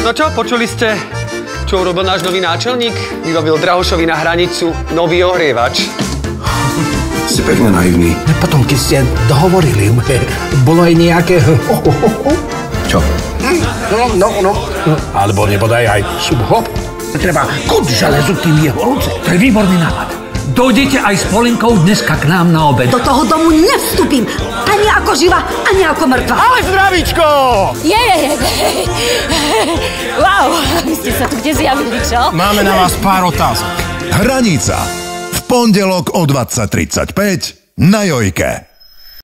No čo, počuli ste, čo urobil náš nový náčelník? Vybavil Drahošovi na hranicu nový ohrievač. Si pekne naivný. Potom, keď ste dohovorili, bolo aj nejaké... Čo? No, no, no. Alebo nebodaj aj subhop. Treba kút železu, kým je horúce. To je výborný nápad. Dojdete aj s Polinkou dneska k nám na obed. Do toho domu nevstúpim. Ani ako živa, ani ako mŕtva. Ale je, je. Wow, vy ste sa tu kde zjavili, čo? Máme na vás pár otázok. Hranica. V pondelok o 20.35 na Jojke.